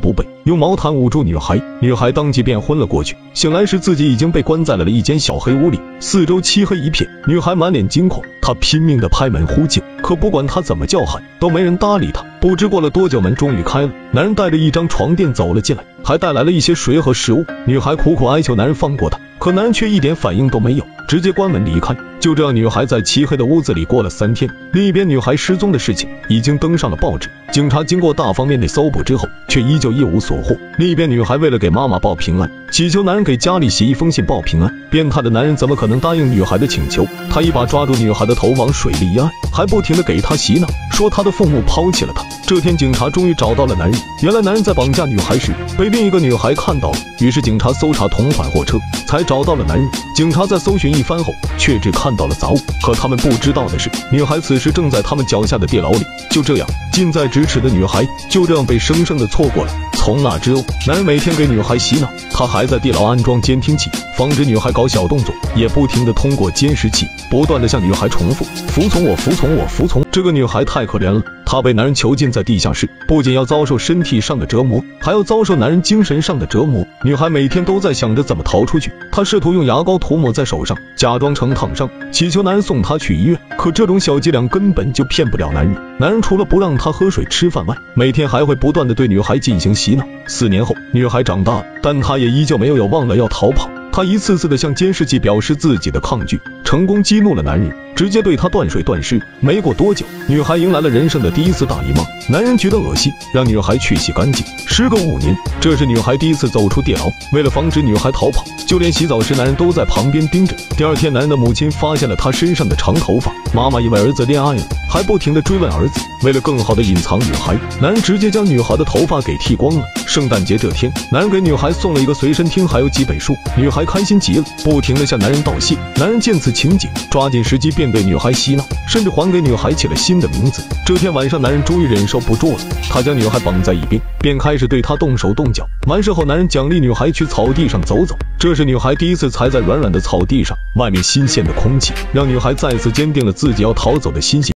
不备，用毛毯捂住女孩，女孩当即便昏了过去。醒来时，自己已经被关在了一间小黑屋里，四周漆黑一片。女孩满脸惊恐，她拼命的拍门呼救，可不管她怎么叫喊，都没人搭理她。不知过了多久，门终于开了，男人带着一张床垫走了进来，还带来了一些水和食物。女孩苦苦哀求男人放过她，可男人却一点反应都没有，直接关门离开。就这样，女孩在漆黑的屋子里过了三天。另一边，女孩失踪的事情已经登上了报纸。警察经过大方面的搜捕之后，却依旧一无所获。另一边，女孩为了给妈妈报平安，祈求男人给家里写一封信报平安。变态的男人怎么可能答应女孩的请求？他一把抓住女孩的头往水里一按，还不停的给她洗脑，说她的父母抛弃了她。这天，警察终于找到了男人。原来，男人在绑架女孩时被另一个女孩看到了，于是警察搜查同款货车，才找到了男人。警察在搜寻一番后，却只看到了杂物。可他们不知道的是，女孩此时正在他们脚下的地牢里。就这样，近在咫尺的女孩就这样被生生的错过了。从那之后，男人每天给女孩洗脑，他还在地牢安装监听器，防止女孩搞小动作，也不停的通过监视器不断的向女孩重复：服从我，服从我，服从。这个女孩太可怜了。她被男人囚禁在地下室，不仅要遭受身体上的折磨，还要遭受男人精神上的折磨。女孩每天都在想着怎么逃出去。她试图用牙膏涂抹在手上，假装成烫伤，祈求男人送她去医院。可这种小伎俩根本就骗不了男人。男人除了不让她喝水吃饭外，每天还会不断的对女孩进行洗脑。四年后，女孩长大了，但她也依旧没有有忘了要逃跑。她一次次的向监视器表示自己的抗拒，成功激怒了男人。直接对她断水断食。没过多久，女孩迎来了人生的第一次大姨妈。男人觉得恶心，让女孩去洗干净。时隔五年，这是女孩第一次走出地牢。为了防止女孩逃跑，就连洗澡时，男人都在旁边盯着。第二天，男人的母亲发现了他身上的长头发。妈妈以为儿子恋爱了，还不停的追问儿子。为了更好的隐藏女孩，男人直接将女孩的头发给剃光了。圣诞节这天，男人给女孩送了一个随身听，还有几本书。女孩开心极了，不停的向男人道谢。男人见此情景，抓紧时机便被女孩洗脑，甚至还给女孩起了新的名字。这天晚上，男人终于忍受不住了，他将女孩绑在一边，便开始对她动手动脚。完事后，男人奖励女孩去草地上走走，这是女孩第一次踩在软软的草地上，外面新鲜的空气让女孩再次坚定了自己要逃走的心心。